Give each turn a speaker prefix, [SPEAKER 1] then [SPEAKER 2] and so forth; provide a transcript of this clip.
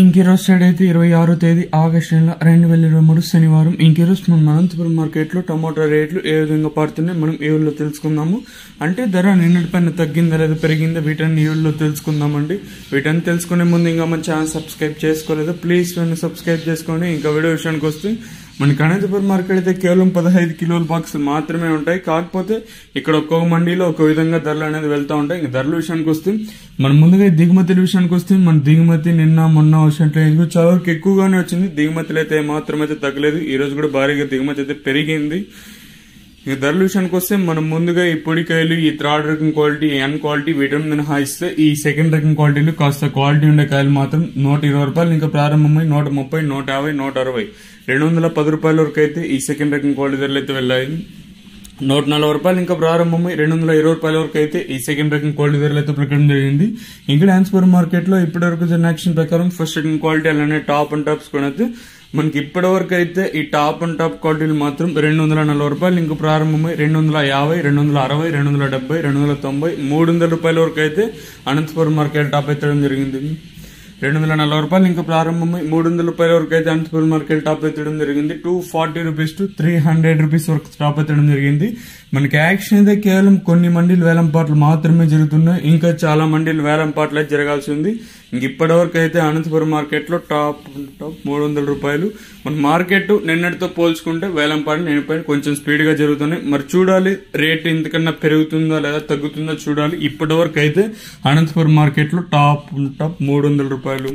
[SPEAKER 1] ఇంకీరోజు side అయితే ఇరవై ఆరో తేదీ ఆగస్టు నెల రెండు వేల ఇరవై మూడు శనివారం. ఇంకీరోజు మన అనంతపురం మార్కెట్లో టమాటా రేట్లు ఏ విధంగా పడుతున్నాయి మనం ఈ ఊళ్ళో తెలుసుకుందాము? అంటే ధర నిన్నటి పైన తగ్గిందా లేదా పెరిగిందా? వీటన్ని ఈ ఊళ్ళో తెలుసుకుందామండి? వీటన్ని తెలుసుకునే ముందు ఇంకా మన ఛానల్ సబ్స్క్రైబ్ చేసుకోలేదు. ప్లీజ్ నన్ను సబ్స్క్రైబ్ చేసుకోండి. ఇంకా వీడియో విషయానికి వస్తే మనకి అనంతపురం మార్కెట్ అయితే కేవలం పదహైదు కిలోల బాక్స్ మాత్రమే ఉంటాయి. కాకపోతే ఇక్కడ ఒక్కొక్క మండీలో ఒక విధంగా ధరలు అనేది వెళ్తూ ఉంటాయి. ఇంకా ధరల విషయానికి వస్తే మన ముందుగా దిగుమతుల విషయానికి వస్తే మన దిగుమతి నిన్న మొన్న వచ్చినట్లేదు చాలా వరకు ఎక్కువగానే వచ్చింది. దిగుమతులు అయితే మాత్రం అయితే తగ్గలేదు. ఈ రోజు కూడా భారీగా దిగుమతి అయితే పెరిగింది. ఇక ధరల విషయానికి వస్తే మనం ముందుగా ఈ పొడికాయలు ఈ థర్డ్ రకం క్వాలిటీ ఈ అన్ క్వాలిటీ వీటి మినహాయిస్తే ఈ సెకండ్ రకం క్వాలిటీలు కాస్త క్వాలిటీ ఉండే కాయలు మాత్రం నూట ఇరవై రూపాయలు ఇంకా ప్రారంభమై నూట ముప్పై నూట యాభై నూట అరవై. రెండు వందల పది రూపాయల వరకు అయితే ఈ సెకండ్ రకం క్వాలిటీ ధరలు అయితే వెళ్ళాయి. నూట నలభై రూపాయలు ఇంకా ప్రారంభమై రెండు వందల ఇరవై రూపాయల వరకు అయితే ఈ సెకండ్ రకం క్వాలిటీ ధరలు అయితే ప్రకటన జరిగింది. ఇంకా ఆన్స్పూర్ మార్కెట్లో ఇప్పటి వరకు జరిగిన యాక్షన్ ప్రకారం ఫస్ట్ సెకండ్ క్వాలిటీ అలానే టాప్ అండ్ టాప్స్ కూడా అయితే మనకి ఇప్పటి వరకు అయితే ఈ టాప్ అండ్ టాప్ క్వాలిటీలు మాత్రం రెండు వందల నలభై రూపాయలు ఇంకా ప్రారంభమై రెండు వందల యాభై రెండు వందల అరవై రెండు వందల డెబ్బై రెండు వందల తొంభై మూడు వందల రూపాయల వరకు అయితే అనంతపురం మార్కెట్ టాప్ ఎత్తడం జరిగింది. రెండు వందల నలభై రూపాయలు. ఇంకా ప్రారంభమై మూడు వందల రూపాయల వరకు అయితే అనంతపురం మార్కెట్ టాప్ ఎత్తడం జరిగింది. Two forty rupees to three hundred rupees వరకు టాప్ ఎత్తడం జరిగింది. మనకి యాక్షన్ అయితే కేవలం కొన్ని మండీలు వేలం పాటలు మాత్రమే జరుగుతున్నాయి. ఇంకా చాలా మండీలు వేలం పాటలు అయితే జరగాల్సి ఉంది. ఇంక ఇప్పటివరకు అయితే అనంతపురం మార్కెట్లో టాప్ టాప్ మూడు వందల రూపాయలు. మన మార్కెట్ నిన్నటితో పోల్చుకుంటే వేలం పాటలు నేనిపైన కొంచెం స్పీడ్గా జరుగుతున్నాయి. మరి చూడాలి రేట్ ఇంతకన్నా పెరుగుతుందా లేదా తగ్గుతుందా చూడాలి. ఇప్పటివరకు అయితే అనంతపురం మార్కెట్లో టాప్ టాప్ మూడు వందల రూపాయలు पहलू